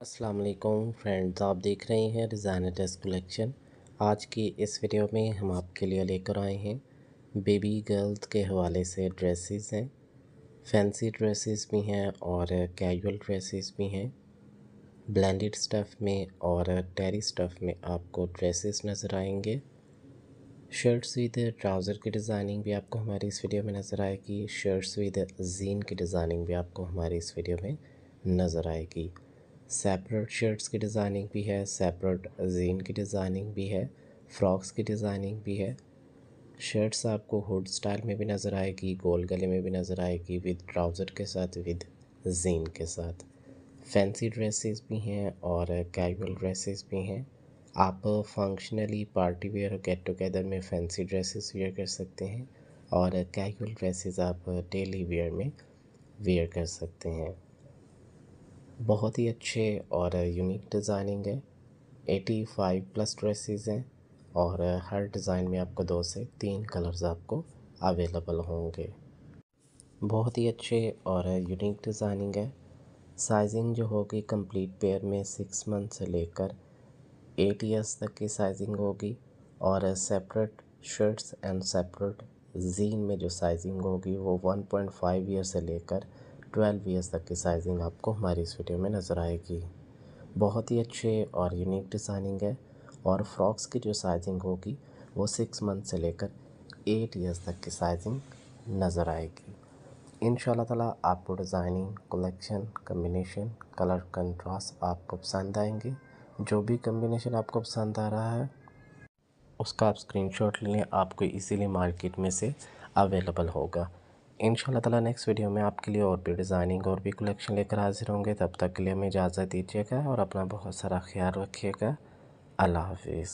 वालेकुम फ्रेंड्स, आप देख रहे हैं डिज़ाइनर ड्रेस कलेक्शन आज की इस वीडियो में हम आपके लिए लेकर आए हैं बेबी गर्ल्स के हवाले से ड्रेसेस हैं। फैंसी ड्रेसेस भी हैं और कैजुअल ड्रेसेस भी हैं। ब्लेंडेड स्टफ़ में और टेरी स्टफ़ में आपको ड्रेसेस नज़र आएँगे। शर्ट्स विद ट्राउज़र की डिज़ाइनिंग भी आपको हमारी इस वीडियो में नज़र आएगी। शर्ट्स विद जीन की डिज़ाइनिंग भी आपको हमारी इस वीडियो में नज़र आएगी। सेपरेट शर्ट्स की डिज़ाइनिंग भी है सेपरेट जीन की डिज़ाइनिंग भी है फ्रॉक्स की डिज़ाइनिंग भी है। शर्ट्स आपको हुड स्टाइल में भी नज़र आएगी, गोल गले में भी नज़र आएगी विद ट्राउज़र के साथ विद जीन के साथ। फैंसी ड्रेसेस भी हैं और कैजुअल ड्रेसेस भी हैं। आप फंक्शनली पार्टी वेयर और गेट टुगेदर में फैंसी ड्रेसेस वेयर कर सकते हैं और कैजुअल ड्रेसेस आप डेली वेयर में वेयर कर सकते हैं। बहुत ही अच्छे और यूनिक डिज़ाइनिंग है। 85 प्लस ड्रेसेस हैं और हर डिज़ाइन में आपको दो से तीन कलर्स आपको अवेलेबल होंगे। बहुत ही अच्छे और यूनिक डिज़ाइनिंग है। साइजिंग जो होगी कंप्लीट पेयर में सिक्स मंथ से लेकर एट ईयर्स तक की साइजिंग होगी और separate shirts and separate jean में जो साइजिंग होगी वो 1.5 ईयर से लेकर ट्वेल्व ईयर्स तक की साइजिंग आपको हमारी इस वीडियो में नज़र आएगी। बहुत ही अच्छे और यूनिक डिज़ाइनिंग है और फ्रॉक्स की जो साइजिंग होगी, वो सिक्स मंथ से लेकर एट ईयर्स तक की साइजिंग नज़र आएगी। इन ताला आपको designing collection combination colour contrast आपको पसंद आएँगे। जो भी कम्बिनेशन आपको पसंद आ रहा है, उसका आप स्क्रीनशॉट लें आपको इजीली मार्केट में से अवेलेबल होगा। इन ताला नेक्स्ट वीडियो में आपके लिए और भी डिज़ाइनिंग और भी कलेक्शन लेकर हाजिर होंगे। तब तक के लिए हमें इजाज़त दीजिएगा और अपना बहुत सारा ख्याल रखिएगा। अल्लाह हाफिज़।